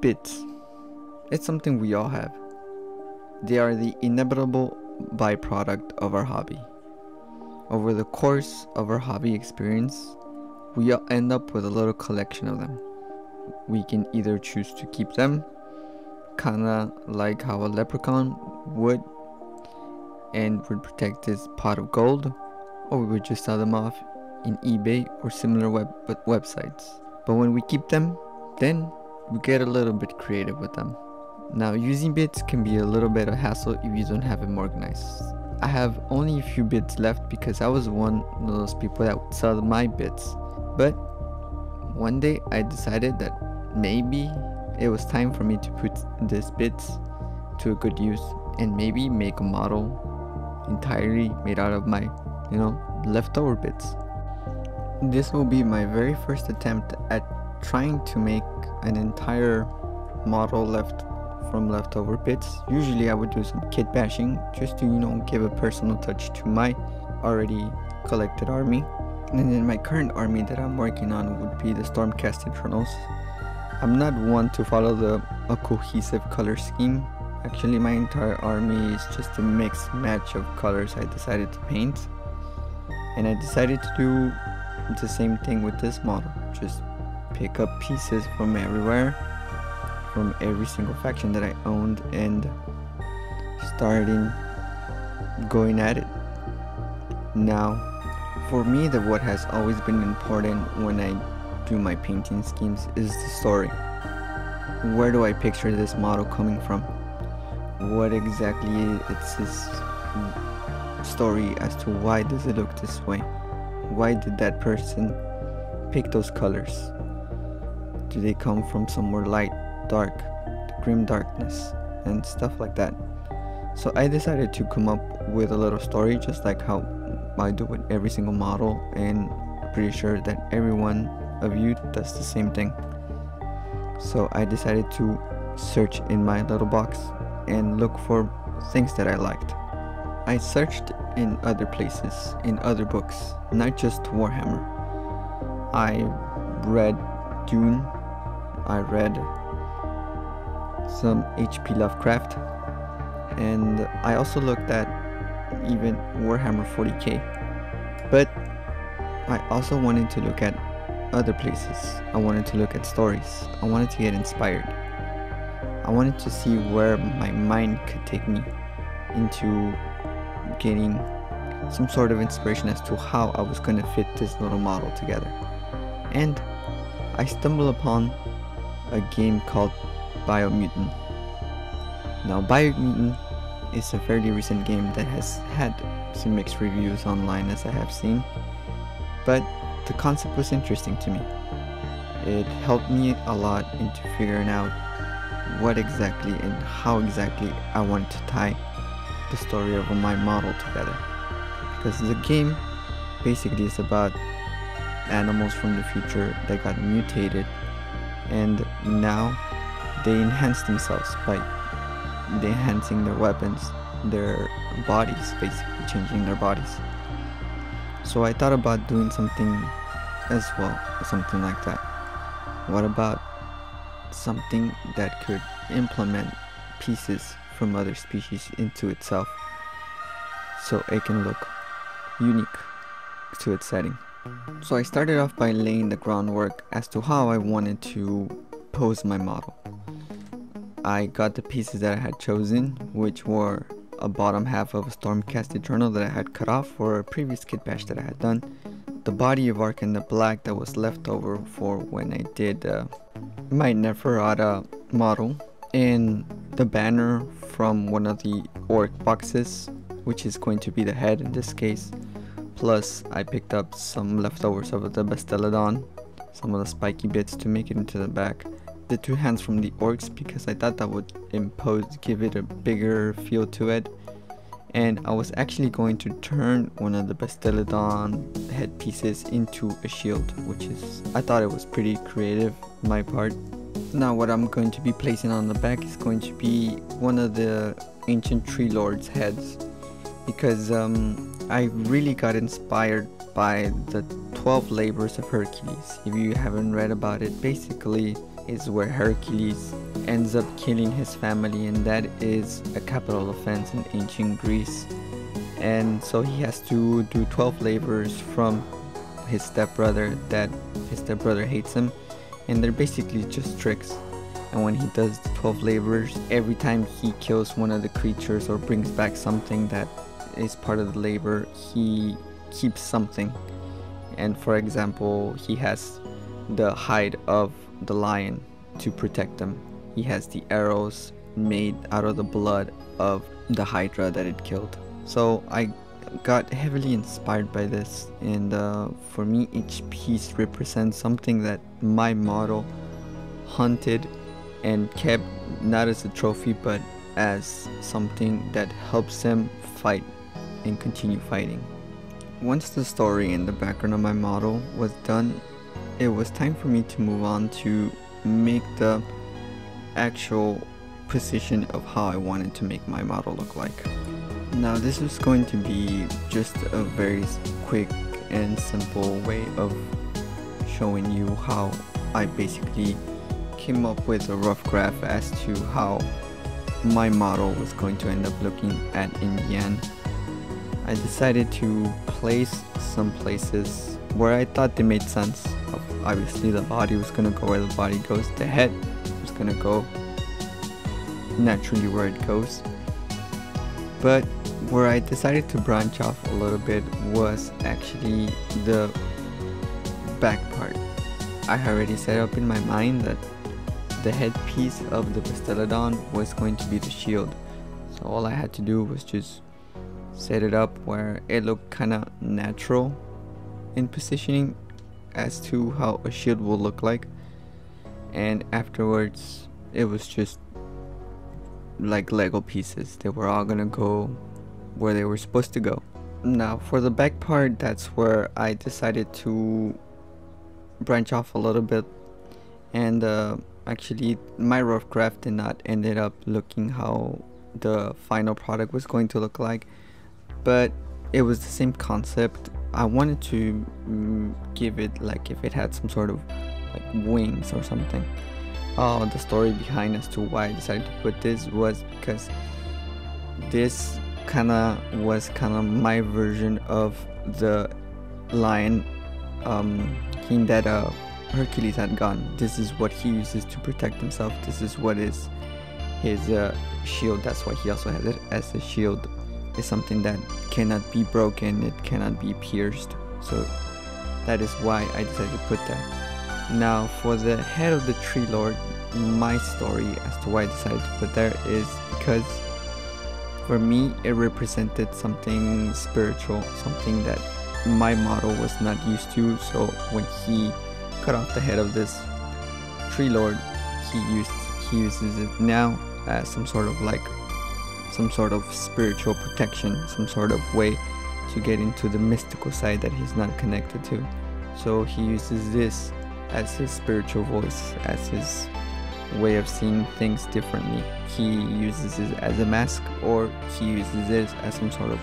Bits. It's something we all have. They are the inevitable byproduct of our hobby. Over the course of our hobby experience, we all end up with a little collection of them. We can either choose to keep them, kinda like how a leprechaun would and would protect this pot of gold, or we would just sell them off in eBay or similar web websites. But when we keep them, then get a little bit creative with them. Now using bits can be a little bit of hassle if you don't have them organized. I have only a few bits left because I was one of those people that would sell my bits. But one day I decided that maybe it was time for me to put these bits to a good use and maybe make a model entirely made out of my, you know, leftover bits. This will be my very first attempt at trying to make an entire model left from leftover bits. Usually I would do some kit bashing just to, you know, give a personal touch to my already collected army. And then my current army that I'm working on would be the Stormcast Eternals. I'm not one to follow the a cohesive color scheme. Actually my entire army is just a mixed match of colors I decided to paint. And I decided to do the same thing with this model. Pick up pieces from everywhere from every single faction that I owned and starting going at it. Now, for me, the what has always been important when I do my painting schemes is the story. Where do I picture this model coming from? What exactly is this story as to why does it look this way? Why did that person pick those colors? Do they come from somewhere light, dark, grim darkness, and stuff like that? So I decided to come up with a little story just like how I do with every single model and pretty sure that everyone of you does the same thing. So I decided to search in my little box and look for things that I liked. I searched in other places, in other books, not just Warhammer. I read Dune, I read some H.P. Lovecraft, and I also looked at even Warhammer 40k. But I also wanted to look at other places. I wanted to look at stories. I wanted to get inspired. I wanted to see where my mind could take me into getting some sort of inspiration as to how I was going to fit this little model together. And I stumbled upon a game called Biomutant. Now, Biomutant is a fairly recent game that has had some mixed reviews online as I have seen, but the concept was interesting to me. It helped me a lot into figuring out what exactly and how exactly I wanted to tie the story of my model together. Because the game basically is about animals from the future that got mutated and now they enhance themselves by enhancing their weapons, their bodies, basically changing their bodies. So I thought about doing something as well, something like that. What about something that could implement pieces from other species into itself so it can look unique to its setting. So I started off by laying the groundwork as to how I wanted to pose my model. I got the pieces that I had chosen, which were a bottom half of a Stormcast Eternal that I had cut off for a previous kit bash that I had done, the body of Arkhan the Black that was left over for when I did uh, my Neferata model, and the banner from one of the orc boxes, which is going to be the head in this case. Plus, I picked up some leftovers of the Bastiladon, some of the spiky bits to make it into the back. The two hands from the orcs because I thought that would impose, give it a bigger feel to it. And I was actually going to turn one of the Bastiladon headpieces into a shield, which is, I thought it was pretty creative my part. Now what I'm going to be placing on the back is going to be one of the ancient tree lords heads because um, I really got inspired by the 12 labors of Hercules. If you haven't read about it, basically is where Hercules ends up killing his family, and that is a capital offense in ancient Greece. And so he has to do 12 labors from his stepbrother that his stepbrother hates him, and they're basically just tricks. And when he does the 12 labors, every time he kills one of the creatures or brings back something that is part of the labor, he keeps something. And for example, he has the hide of the lion to protect him. He has the arrows made out of the blood of the hydra that it killed. So I got heavily inspired by this and uh, for me each piece represents something that my model hunted and kept not as a trophy but as something that helps him fight and continue fighting. Once the story and the background of my model was done, it was time for me to move on to make the actual position of how I wanted to make my model look like. Now this is going to be just a very quick and simple way of showing you how I basically came up with a rough graph as to how my model was going to end up looking at in the end. I decided to place some places where I thought they made sense. Obviously the body was gonna go where the body goes, the head was gonna go naturally where it goes. But where I decided to branch off a little bit was actually the back part. I already set up in my mind that the headpiece of the Bastiladon was going to be the shield. So all I had to do was just set it up where it looked kind of natural in positioning as to how a shield will look like. And afterwards it was just like lego pieces. They were all gonna go where they were supposed to go. Now for the back part that's where i decided to branch off a little bit. And uh, actually my rough craft did not ended up looking how the final product was going to look like but it was the same concept. I wanted to mm, give it like if it had some sort of like wings or something. Uh, the story behind as to why I decided to put this was because this kind of was kind of my version of the lion um, king that uh, Hercules had gone. This is what he uses to protect himself. This is what is his uh, shield. That's why he also has it as a shield is something that cannot be broken, it cannot be pierced. So that is why I decided to put that. Now for the head of the tree lord, my story as to why I decided to put there is because for me it represented something spiritual, something that my model was not used to. So when he cut off the head of this tree lord, he used he uses it now as some sort of like some sort of spiritual protection, some sort of way to get into the mystical side that he's not connected to. So he uses this as his spiritual voice, as his way of seeing things differently. He uses it as a mask or he uses it as some sort of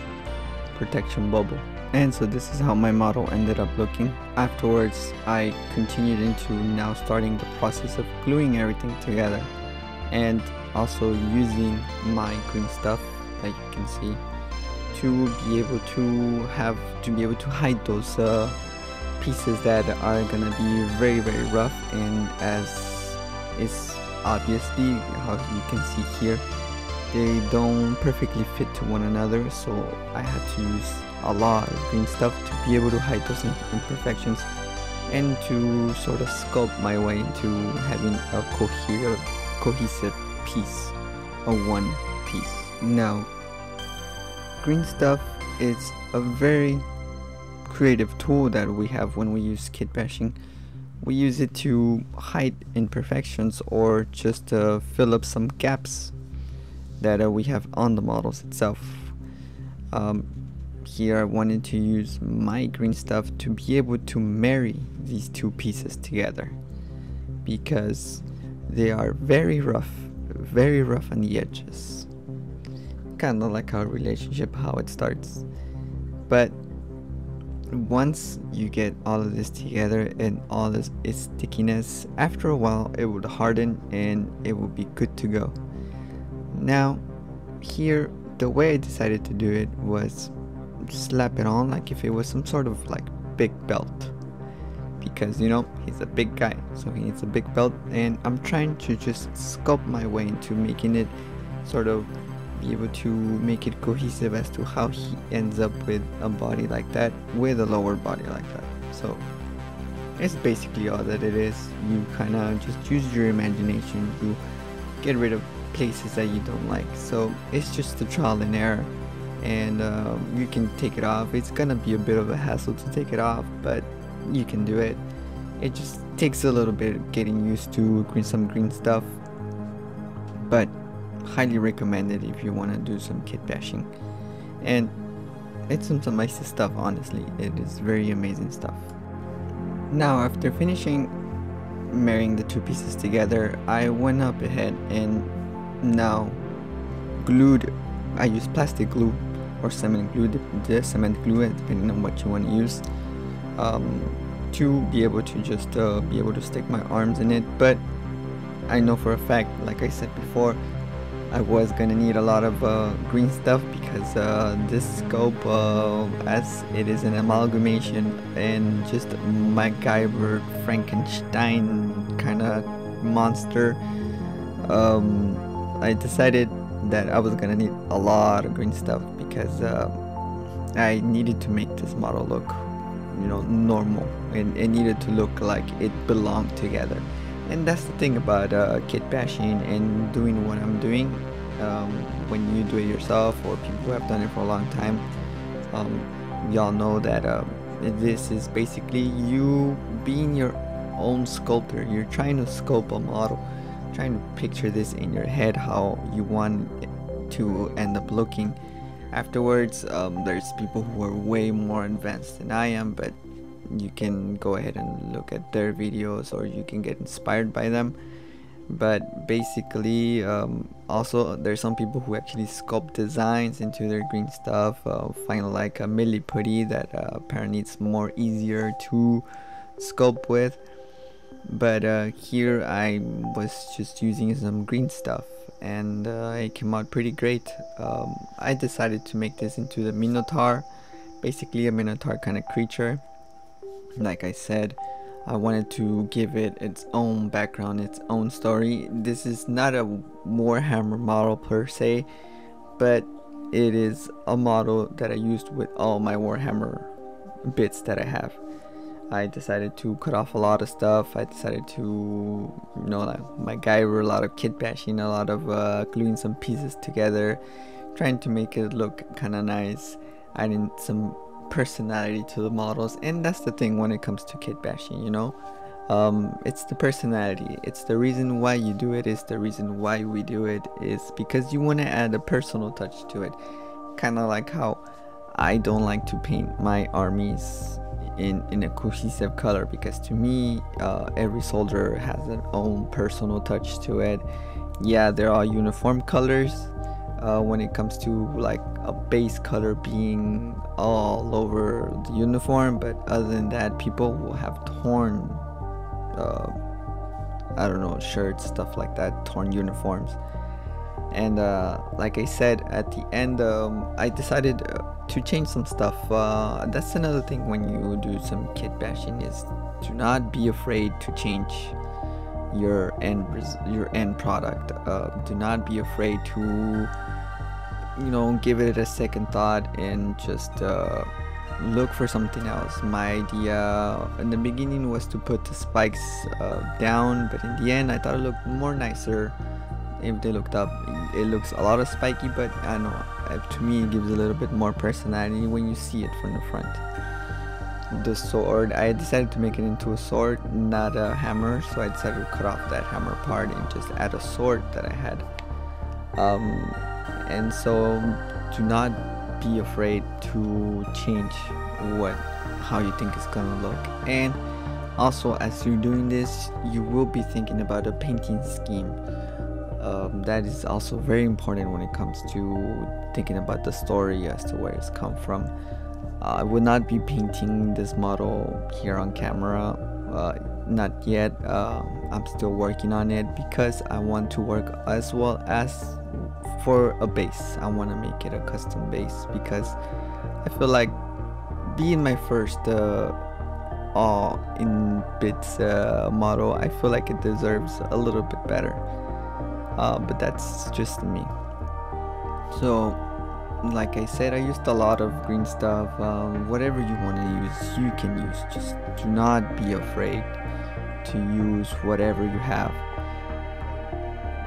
protection bubble. And so this is how my model ended up looking. Afterwards, I continued into now starting the process of gluing everything together. And also using my green stuff that you can see to be able to have to be able to hide those uh, pieces that are gonna be very very rough and as is obviously how you can see here they don't perfectly fit to one another so I had to use a lot of green stuff to be able to hide those imperfections and to sort of sculpt my way into having a coherent cohesive piece or one piece. Now, green stuff is a very creative tool that we have when we use kit bashing. We use it to hide imperfections or just uh, fill up some gaps that uh, we have on the models itself. Um, here I wanted to use my green stuff to be able to marry these two pieces together because they are very rough very rough on the edges. Kind of like our relationship, how it starts. But once you get all of this together and all this its stickiness after a while it would harden and it would be good to go now here the way I decided to do it was slap it on like if it was some sort of like big belt because you know he's a big guy so he needs a big belt and I'm trying to just sculpt my way into making it sort of be able to make it cohesive as to how he ends up with a body like that with a lower body like that. So it's basically all that it is. You kind of just use your imagination you get rid of places that you don't like. So it's just a trial and error and um, you can take it off. It's gonna be a bit of a hassle to take it off but you can do it. It just takes a little bit getting used to green, some green stuff but highly recommend it if you want to do some kit bashing. And it's some, some nice stuff honestly. It is very amazing stuff. Now after finishing marrying the two pieces together I went up ahead and now glued I use plastic glue or cement glue the cement glue depending on what you want to use um, to be able to just uh, be able to stick my arms in it. But I know for a fact like I said before I was gonna need a lot of uh, green stuff because uh, this scope uh, as it is an amalgamation and just MacGyver Frankenstein kind of monster um, I decided that I was gonna need a lot of green stuff because uh, I needed to make this model look you know normal and it needed to look like it belonged together. And that's the thing about uh, kit bashing and doing what I'm doing. Um, when you do it yourself or people who have done it for a long time um, y'all know that uh, this is basically you being your own sculptor. You're trying to sculpt a model trying to picture this in your head how you want it to end up looking afterwards um, there's people who are way more advanced than I am but you can go ahead and look at their videos or you can get inspired by them. But basically um, also there's some people who actually sculpt designs into their green stuff uh, find like a Milliputty that uh, apparently it's more easier to sculpt with. But uh, here I was just using some green stuff and uh, it came out pretty great. Um, I decided to make this into the Minotaur basically a Minotaur kind of creature. Like I said I wanted to give it its own background its own story. This is not a Warhammer model per se but it is a model that I used with all my Warhammer bits that I have I decided to cut off a lot of stuff. I decided to, you know, like MacGyver a lot of kit bashing, a lot of uh, gluing some pieces together, trying to make it look kind of nice, adding some personality to the models. And that's the thing when it comes to kit bashing, you know. Um, it's the personality. It's the reason why you do it. it. Is the reason why we do it is because you want to add a personal touch to it. Kind of like how I don't like to paint my armies in in a cohesive color because to me uh, every soldier has an own personal touch to it. Yeah there are uniform colors uh, when it comes to like a base color being all over the uniform but other than that people will have torn uh, I don't know shirts stuff like that torn uniforms and uh, like I said at the end um, I decided uh, to change some stuff. Uh, that's another thing when you do some kit bashing is do not be afraid to change your end your end product. Uh, do not be afraid to you know give it a second thought and just uh, look for something else. My idea in the beginning was to put the spikes uh, down but in the end I thought it looked more nicer if they looked up it looks a lot of spiky but I know uh, to me it gives a little bit more personality when you see it from the front. The sword I decided to make it into a sword not a hammer so I decided to cut off that hammer part and just add a sword that I had. Um, and so do not be afraid to change what how you think it's gonna look. And also as you're doing this you will be thinking about a painting scheme um, that is also very important when it comes to thinking about the story as to where it's come from. I will not be painting this model here on camera uh, not yet. Uh, I'm still working on it because I want to work as well as for a base. I want to make it a custom base because I feel like being my first uh, all in bits uh, model I feel like it deserves a little bit better uh, but that's just me. So like I said I used a lot of green stuff um, whatever you want to use you can use. Just do not be afraid to use whatever you have.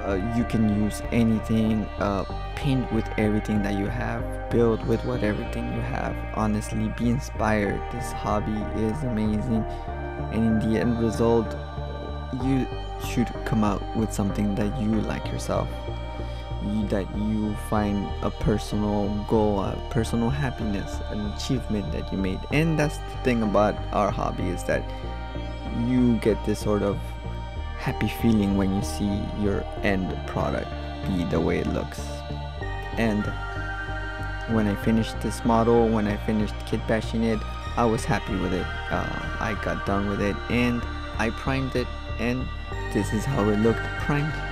Uh, you can use anything uh, paint with everything that you have build with what everything you have. Honestly be inspired. This hobby is amazing. And in the end result you should come out with something that you like yourself you, that you find a personal goal a personal happiness an achievement that you made and that's the thing about our hobby is that you get this sort of happy feeling when you see your end product be the way it looks. And when I finished this model, when I finished kit bashing it, I was happy with it. Uh, I got done with it and I primed it and this is how it looked primed.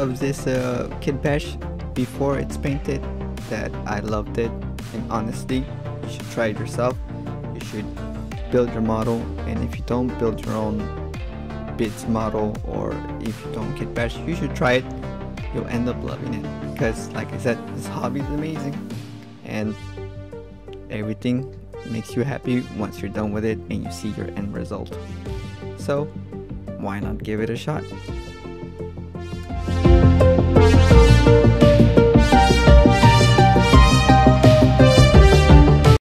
Of this uh, kit bash before it's painted that I loved it. And honestly you should try it yourself. You should build your model. And if you don't build your own bits model or if you don't kit bash you should try it. You'll end up loving it. Because like I said this hobby is amazing. And everything makes you happy once you're done with it and you see your end result. So why not give it a shot?